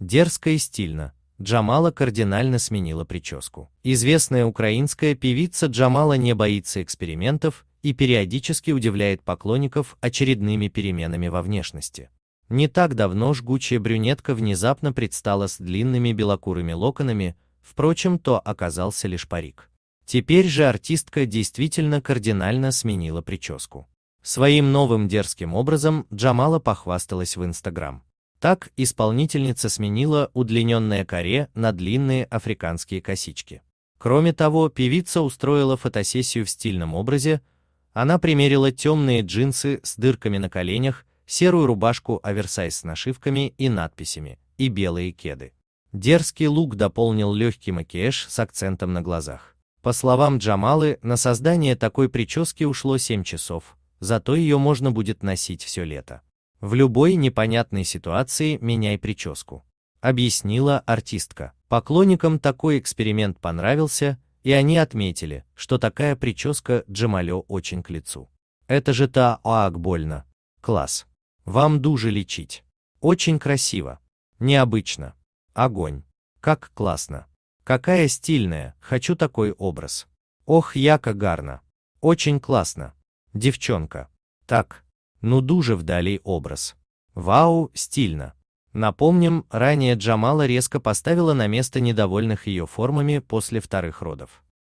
Дерзко и стильно. Джамала кардинально сменила прическу. Известная украинская певица Джамала не боится экспериментов и периодически удивляет поклонников очередными переменами во внешности. Не так давно жгучая брюнетка внезапно предстала с длинными белокурыми локонами, впрочем, то оказался лишь парик. Теперь же артистка действительно кардинально сменила прическу. Своим новым дерзким образом Джамала похвасталась в Инстаграм. Так исполнительница сменила удлиненное каре на длинные африканские косички. Кроме того, певица устроила фотосессию в стильном образе, она примерила темные джинсы с дырками на коленях, серую рубашку оверсайз с нашивками и надписями, и белые кеды. Дерзкий лук дополнил легкий макияж с акцентом на глазах. По словам Джамалы, на создание такой прически ушло 7 часов, зато ее можно будет носить все лето. В любой непонятной ситуации меняй прическу. Объяснила артистка. Поклонникам такой эксперимент понравился, и они отметили, что такая прическа Джамалё очень к лицу. Это же та ак больно. Класс. Вам дужи лечить. Очень красиво. Необычно. Огонь. Как классно. Какая стильная, хочу такой образ. Ох, яка гарно. Очень классно. Девчонка. Так. Ну дуже вдали образ. Вау, стильно. Напомним, ранее Джамала резко поставила на место недовольных ее формами после вторых родов.